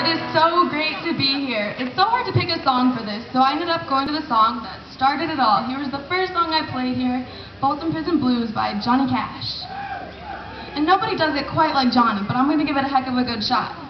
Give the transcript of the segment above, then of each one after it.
it is so great to be here. It's so hard to pick a song for this, so I ended up going to the song that started it all. Here was the first song I played here, Folsom Prison Blues by Johnny Cash. And nobody does it quite like Johnny, but I'm going to give it a heck of a good shot.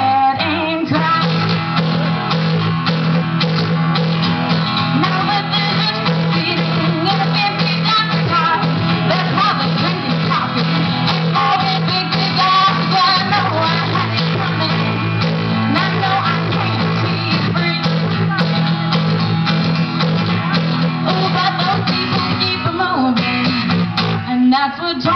that's what